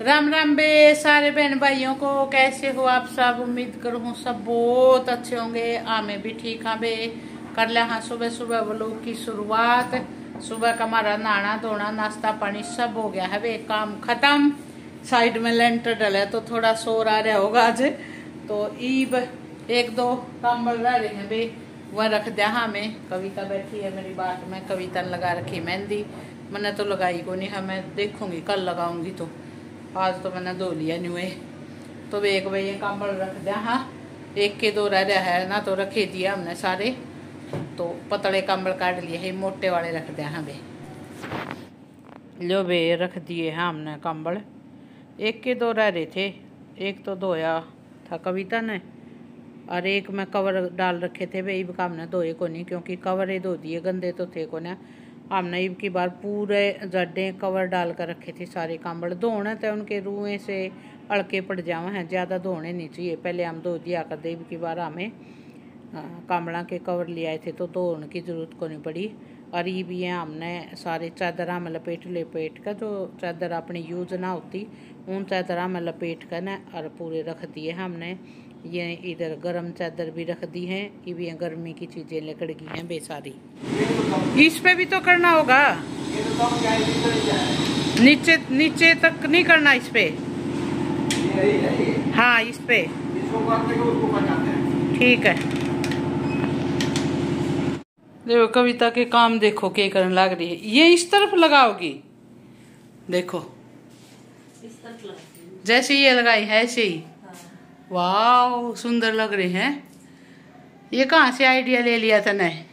राम राम बे, सारे बहन भाइयों को कैसे हो आप सब? उम्मीद करूँ सब बहुत अच्छे होंगे। आ मैं भी ठीक हाँ बे। कर लिया हाँ सुबह सुबह व्लॉग की शुरुआत। सुबह का हमारा नहाना धोना, नाश्ता पानी सब हो गया है बे। काम खत्म। साइड में लेंटर डला तो थोड़ा शोर आ रहा होगा आज। तो ईब, एक दो कंबल रह रहे हैं बे। वह रख दिया हाँ मैं। कविता बैठी है मेरी बात में। कविता लगा रखी मेहंदी। मैंने तो लगाई को नहीं है, मैं देखूँगी, कल लगाऊँगी तो। आज तो मैंने धो लिया न्यूए तो एक भाई ये कंबल रख दिया हाँ एक के दो रह रहा है ना तो रखे दिया हमने सारे। तो पतले कंबल काट लिए है, मोटे वाले रख दिया हाँ बे लो बे रख दिए हैं हमने कंबल। एक के दो रह रहे थे, एक तो धोया था कविता ने। और एक में कवर डाल रखे थे, वे ईब का हमने धोए को नहीं, क्योंकि कवर ही धो दिए, गंदे तो थे को ना। ईब की बार पूरे जड्डे कवर डाल कर रखे थे सारे कंबल धोने थे उनके रुएँ से अड़के पड़ जावे हैं, ज़्यादा धोने नहीं चाहिए। पहले हम धो दिया कर देव की बार हमें कांबड़ा के कवर ले आए थे तो धोने की ज़रूरत को नहीं पड़ी। और ये भी है हमने सारे चादर में लपेट लपेट कर जो चादर अपनी यूज़ ना होती, उन चादर में लपेट कर ना और पूरे रख दिए हमने ये इधर गरम चादर भी रख दी है ये भी गर्मी की चीज़ें लकड़ गई हैं बेसारी। इस पे भी तो करना होगा। नीचे नीचे तक नहीं करना इस पे। हाँ इस पे। ठीक है। देखो कविता के काम देखो के करने लग रही है। ये इस तरफ़ लगाओगी। देखो। जैसे ये लगाई है ऐसे ही। वाह सुंदर लग रहे हैं। ये कहाँ से आइडिया ले लिया था नहीं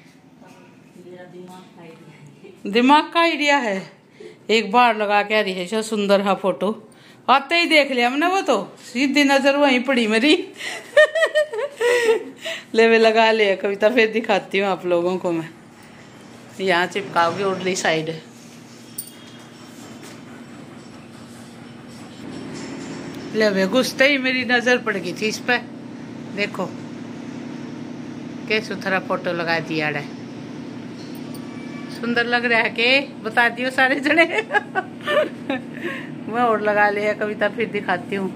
दिमाग का आइडिया है। एक बार लगा के रही है सुंदर है फ़ोटो आते ही देख लिया हमने वो तो। सीधी नज़र वहीं पड़ी मेरी। ले वे लगा ले कविता फिर दिखाती हूँ आप लोगों को मैं। यहाँ चिपकाओगे उड़ली साइड ले घुसते ही मेरी नज़र पड़ गई थी इस पर देखो के सुथरा फ़ोटो लगा दिया है। सुंदर लग रहा है के बता दियो सारे जने। मैं और लगा लिया कविता फिर दिखाती हूँ।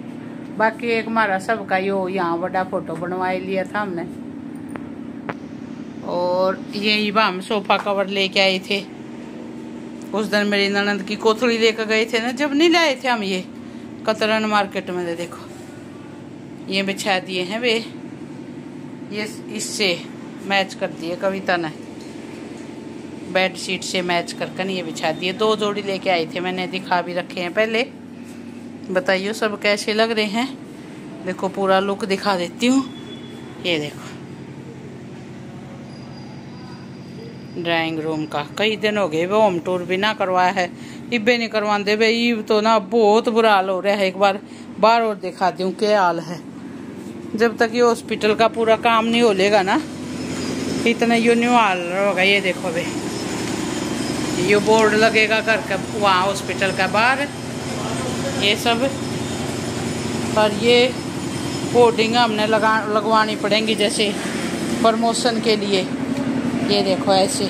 बाकी एक हमारा सबका यो यहाँ बड़ा फ़ोटो बनवा लिया था हमने। और ये हम सोफा कवर लेके आए थे। उस दिन मेरी ननंद की कोथड़ी लेकर गए थे ना, जब नहीं लाए थे हम ये? कतरन मार्केट में दे देखो। ये बिछा दिए हैं वे। ये इससे मैच कर दिए, कविता ने। बेड शीट से मैच कर कर ये बिछा दिए। दो जोड़ी लेके आई थे, मैंने दिखा भी रखे हैं पहले। बताइए सब कैसे लग रहे हैं। देखो, पूरा लुक दिखा देती हूँ। ये देखो। ड्राइंग रूम का कई दिन हो गए, वो होम टूर भी ना करवाया है। इबे नहीं करवाते भाई तो ना बहुत बुरा हाल हो रहा है। एक बार बार और दिखा दूँ क्या हाल है। जब तक ये हॉस्पिटल का पूरा काम नहीं हो लेगा ना, इतना यू न्यू हाल होगा, ये देखो भाई ये बोर्ड लगेगा घर का, वहाँ हॉस्पिटल का बाहर। ये सब। पर ये बोर्डिंग हमने लगा, लगवानी पड़ेंगी जैसे प्रमोशन के लिए। ये देखो ऐसे।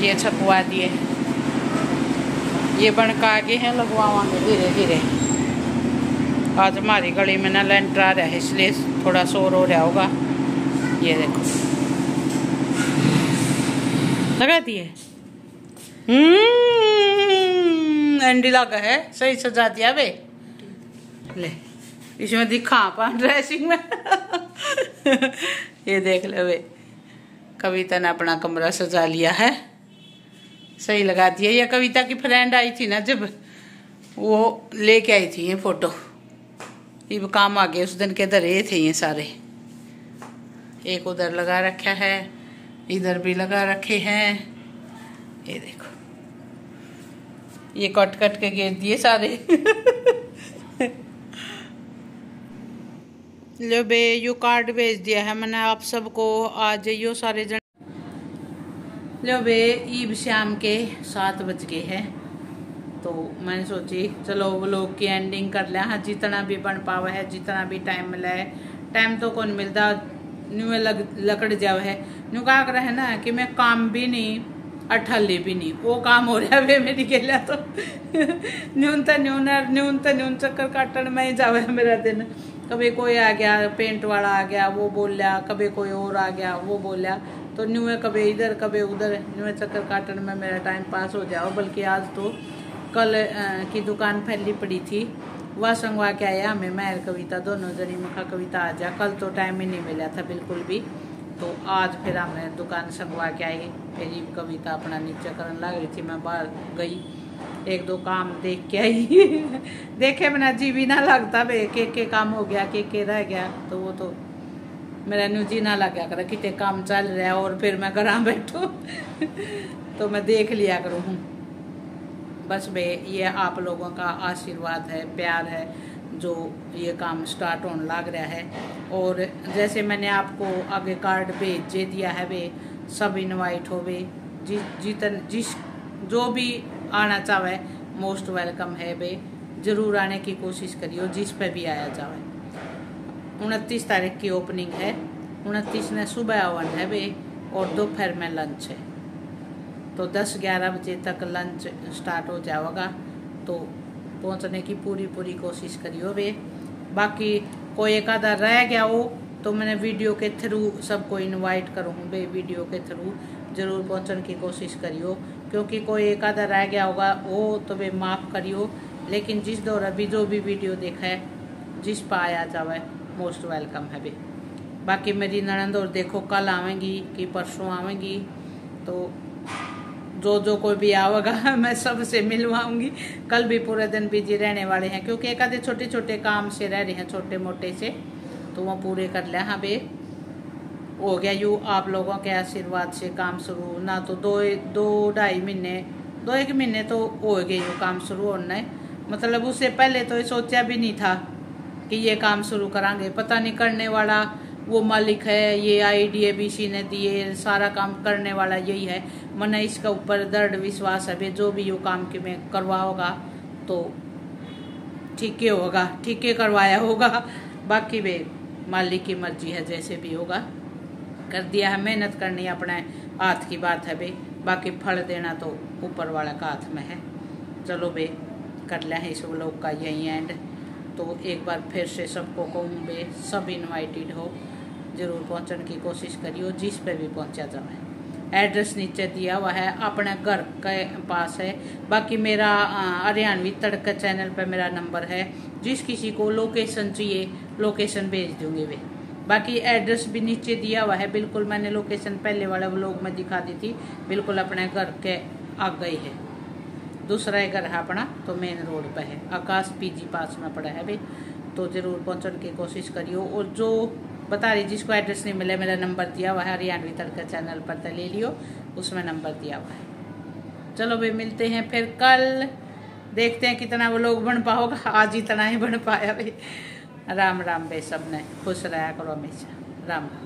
ये छपवा दिए। ये बनका आगे हैं, लगवावांगे धीरे धीरे। आज हमारी गली में ना लेंटर आ रहा है, इसलिए थोड़ा शोर हो रहा होगा। ये देखो। लगा दिए? एंडी लगा है। सही सजा दिया बे। ले, इसमें दिखा पा ड्रेसिंग में। ये देख ले वे कविता ने अपना कमरा सजा लिया है। सही लगा दिया। ये कविता की फ्रेंड आई थी ना, जब वो लेके आई थी ये फ़ोटो ये काम आ गए उस दिन के धरे थे ये सारे। एक उधर लगा रखा है, इधर भी लगा रखे हैं। ये देखो। ये कट कट के गिर दिए सारे। लो बे यू कार्ड भेज दिया है मैंने आप सबको। आज यो सारे जन लो बे, ईब शाम के सात बज गए हैं। तो मैंने सोची, चलो वो लोग की एंडिंग कर लिया हाँ जितना भी बन पावा है, जितना भी टाइम मिला है। टाइम तो कौन मिलता? न्यू लग, लकड़ जाओ है। न्यू कहा कर है ना कि मैं काम भी नहीं अठली भी नहीं। वो काम हो रहा है मेरी गेला तो। न्यून तो न्यून न्यून तो न्यून चक्कर काटन में ही जावे मेरा दिन। कभी कोई आ गया पेंट वाला आ गया, वो बोल लिया। कभी कोई और आ गया, वो बोल लिया। तो न्यू कभी इधर, कभी उधर, न्यू चक्कर काटन में मेरा टाइम पास हो जाओ। बल्कि आज तो कल की दुकान फैली पड़ी थी। वह संगवा के आया हमें महर कविता, दोनों जनी, मुखा कविता आ जा। कल तो टाइम ही नहीं मिला था बिल्कुल भी। तो आज फिर हमने दुकान संगवा के आई। फिर कविता अपना नीचे करने लग रही थी। मैं बाहर गई, एक दो काम देख के आई। देखे बिना जी भी ना लगता, बे के के काम हो गया के के रह गया। तो वो तो मेरा न्यू जी ना लग गया कर कितने काम चल रहा है और फिर मैं घर बैठू। तो मैं देख लिया करूँ। बस बे, ये आप लोगों का आशीर्वाद है, प्यार है, जो ये काम स्टार्ट होने लग रहा है। और जैसे मैंने आपको आगे कार्ड भेजे दिया है वे सब इनवाइट हो वे जि, जितन, जिस, जो भी आना चाहे मोस्ट वेलकम है वे ज़रूर आने की कोशिश करियो, जिस पे भी आया जाए उनतीस तारीख की ओपनिंग है। उनतीस ने सुबह आवन है वे और दोपहर में लंच है। तो 10-11 बजे तक लंच स्टार्ट हो जाएगा। तो पहुँचने की पूरी पूरी कोशिश करियो वे बाकी कोई एक आधा रह गया हो तो मैंने वीडियो के थ्रू सबको इनवाइट करूँ बे वीडियो के थ्रू ज़रूर पहुँचने की कोशिश करियो। क्योंकि कोई एक आधा रह गया होगा, वो तो वे माफ़ करियो। लेकिन जिस दौर अभी जो भी वीडियो देखा है, जिस पर आया जावे मोस्ट वेलकम है भी। बाकी मेरी ननंद और देखो कल आवेंगी कि परसों आवेंगी तो जो जो कोई भी आवेगा, मैं सबसे मिलवाऊँगी। कल भी पूरे दिन बिज़ी रहने वाले हैं, क्योंकि एक आधे छोटे छोटे काम से रह रहे हैं छोटे मोटे से तो वो पूरे कर लिया हाँ बे, हो गया यू आप लोगों के आशीर्वाद से काम शुरू। ना तो दो दो ढाई महीने, दो एक महीने तो हो गए यू काम शुरू होना। है मतलब उससे पहले तो ये सोचा भी नहीं था कि ये काम शुरू करांगे। पता नहीं करने वाला वो मालिक है, ये आई डी, ए, बी, सी ने दिए सारा काम करने वाला यही है। मैंने इसका ऊपर दृढ़ विश्वास है जो भी ये काम के में करवा होगा तो ठीक ही होगा, ठीक ही करवाया होगा। बाकी वे मालिक की मर्ज़ी है, जैसे भी होगा। कर दिया है, मेहनत करनी अपने हाथ की बात है बे बाकी फल देना तो ऊपर वाला का हाथ में है। चलो बे कर है इस लोग का यही एंड तो एक बार फिर से सबको कहूँ बे सब इनवाइटेड हो, ज़रूर पहुँचने की कोशिश करियो, जिस पे भी पहुँचा जाए एड्रेस नीचे दिया हुआ है, अपने घर के पास है। बाकी मेरा हरियाणवी तड़का चैनल पे मेरा नंबर है। जिस किसी को लोकेशन चाहिए लोकेशन भेज दूँगी वे बाकी एड्रेस भी नीचे दिया हुआ है, बिल्कुल मैंने लोकेशन पहले वाले व्लॉग में दिखा दी थी। बिल्कुल अपने घर के आ ही है। दूसरा है अपना तो मेन रोड पर है। आकाश पीजी पास में पड़ा है भाई तो ज़रूर पहुँचने की कोशिश करियो। और जो बता रही, जिसको एड्रेस नहीं मिले, मेरा नंबर दिया हुआ है हरियाणवी तड़का चैनल पर तो ले लियो, उसमें नंबर दिया हुआ है। चलो भाई, मिलते हैं फिर कल। देखते हैं कितना वो लोग बन पाओगा। आज इतना ही बन पाया भाई। राम राम भाई सबने खुश रहा करो हमेशा। राम राम।